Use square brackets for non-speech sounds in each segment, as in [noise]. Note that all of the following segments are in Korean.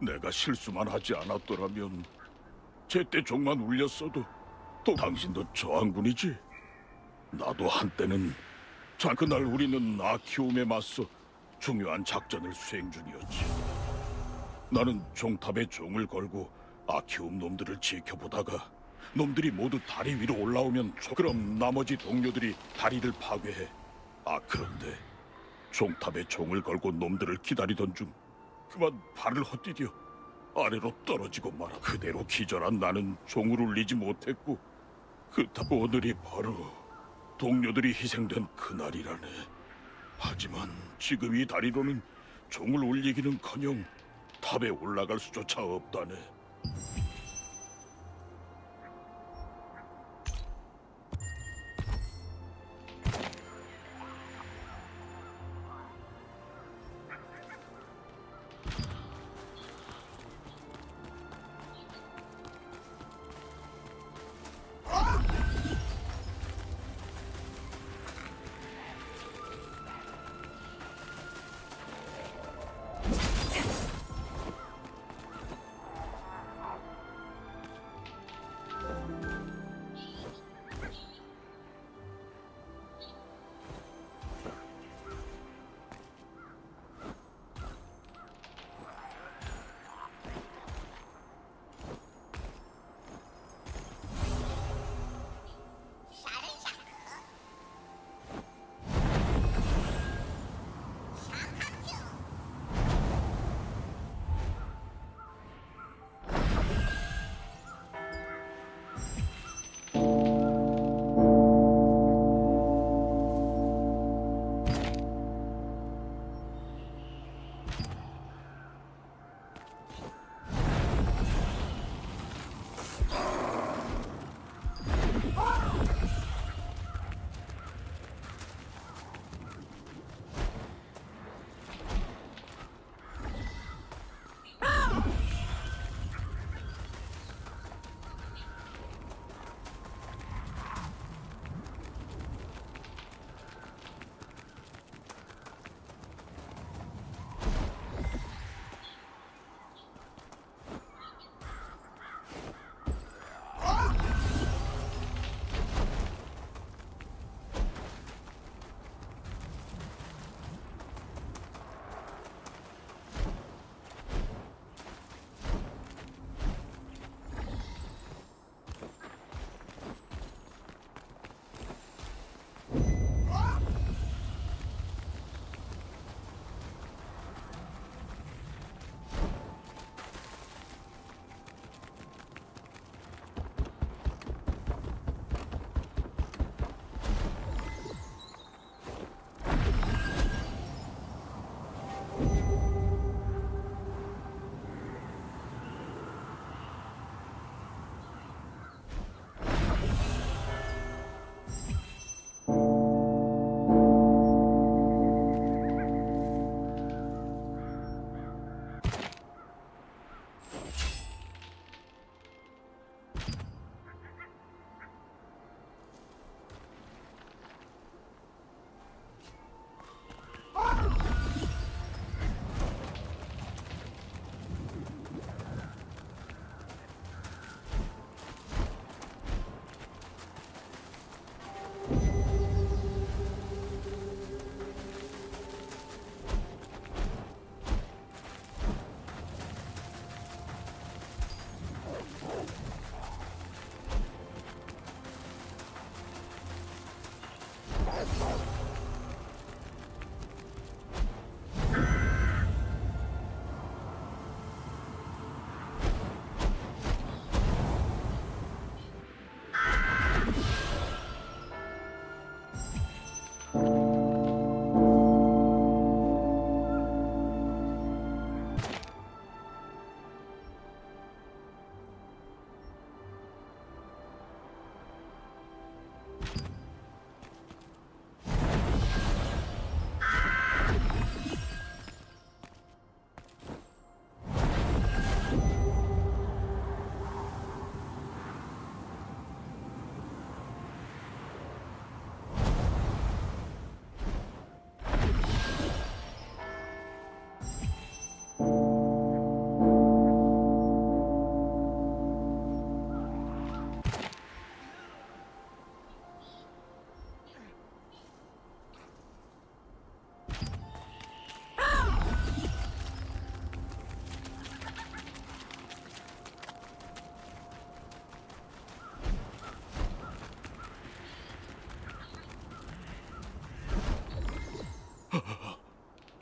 내가 실수만 하지 않았더라면 제때 종만 울렸어도 또 당신도 저항군이지. 나도 한때는 자 그날 우리는 아키움에 맞서 중요한 작전을 수행 중이었지. 나는 종탑에 종을 걸고 아키움 놈들을 지켜보다가 놈들이 모두 다리 위로 올라오면 조- 그럼 나머지 동료들이 다리를 파괴해. 아 그런데 종탑에 종을 걸고 놈들을 기다리던 중 그만 발을 헛디뎌 아래로 떨어지고 말아 그대로 기절한 나는 종을 울리지 못했고 그다 오늘이 바로 동료들이 희생된 그날이라네. 하지만 지금 이 다리로는 종을 울리기는커녕 탑에 올라갈 수조차 없다네.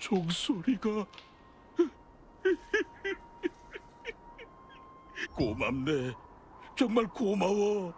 종소리가 [laughs] 고맙네. 정말 고마워.